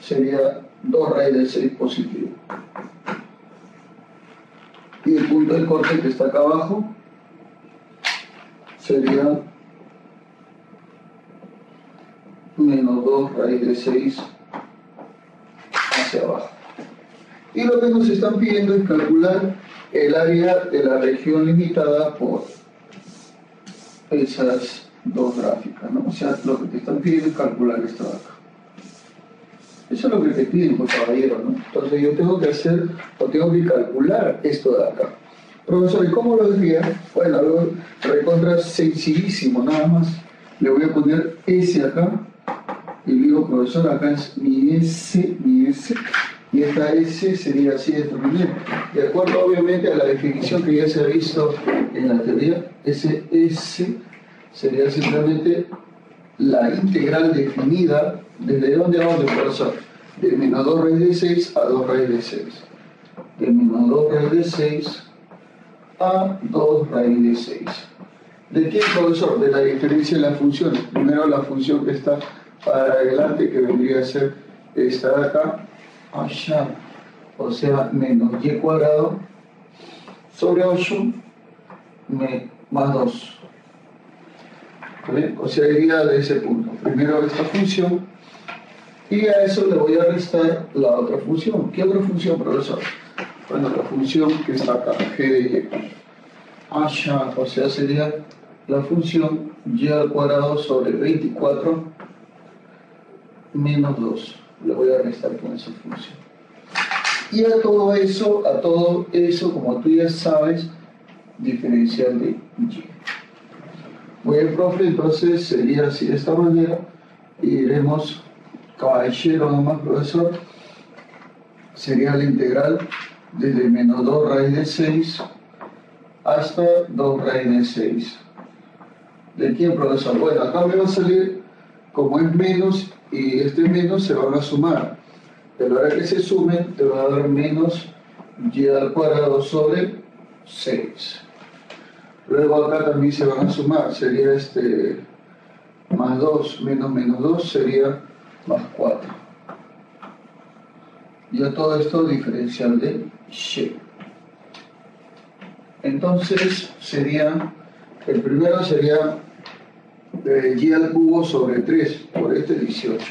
sería 2 raíz de 6 positivo. Y el punto de corte que está acá abajo sería menos 2 raíz de 6 hacia abajo. Y lo que nos están pidiendo es calcular el área de la región limitada por esas dos gráficas, ¿no? O sea, lo que te están pidiendo es calcular esto de acá. Eso es lo que te piden, pues, caballero, ¿no? Entonces yo tengo que hacer, o tengo que calcular esto de acá. Profesor, ¿y cómo lo diría? Bueno, algo recontra sencillísimo, nada más. Le voy a poner S acá, y digo, profesor, acá es mi S, mi S, y esta S sería así de manera. De acuerdo, obviamente, a la definición que ya se ha visto en la teoría, ese S sería simplemente la integral definida desde dónde vamos de profesor, de menos 2 raíz de 6 a 2 raíz de 6. De menos 2 raíz de 6 a 2 raíz de 6. ¿De qué, profesor? De la diferencia de las funciones. Primero la función que está para adelante, que vendría a ser esta de acá, allá, o sea, menos y cuadrado sobre 8 más 2. O sea, iría de ese punto. Primero esta función y a eso le voy a restar la otra función. ¿Qué otra función, profesor? Bueno, la función que está acá, g de y. Allá, o sea, sería la función y al cuadrado sobre 24 menos 2. Le voy a restar con esa función. Y a todo eso, a todo eso, como tú ya sabes, diferencial de y. Bueno, profe, entonces sería así de esta manera y iremos caballero nomás, profesor, sería la integral desde menos 2 raíz de 6 hasta 2 raíz de 6. ¿De quién, profesor? Bueno, acá me va a salir, como es menos y este menos se van a sumar. De la hora que se sumen, te va a dar menos y al cuadrado sobre 6. Luego acá también se van a sumar, sería este más 2 menos menos 2 sería más 4. Ya todo esto diferencial de y. Entonces sería, el primero sería eh, y al cubo sobre 3 por este 18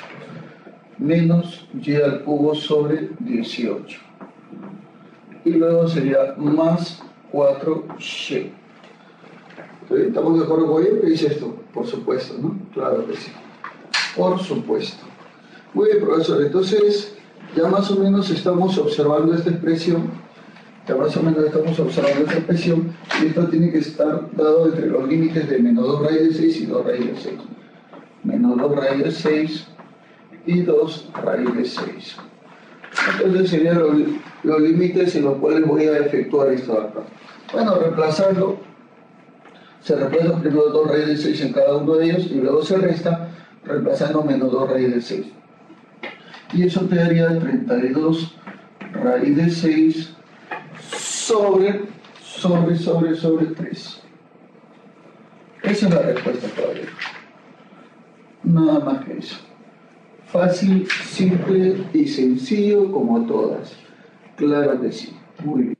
menos y al cubo sobre 18 y luego sería más 4y ¿Estamos de acuerdo con ello? ¿Qué dice esto? Por supuesto, ¿no? Claro que sí. Por supuesto. Muy bien, profesor. Entonces, ya más o menos estamos observando esta expresión. Ya más o menos estamos observando esta expresión. Y esto tiene que estar dado entre los límites de menos 2 raíz de 6 y 2 raíz de 6. Menos 2 raíz de 6 y 2 raíz de 6. Entonces serían los, los límites en los cuales voy a efectuar esto acá. Bueno, reemplazando se reemplaza primero 2 raíz de 6 en cada uno de ellos y luego se resta reemplazando menos 2 raíz de 6. Y eso te daría 32 raíz de 6 sobre, sobre, sobre, sobre 3. Esa es la respuesta, caballero. Nada más que eso. Fácil, simple y sencillo como todas. Claro que sí. Muy bien.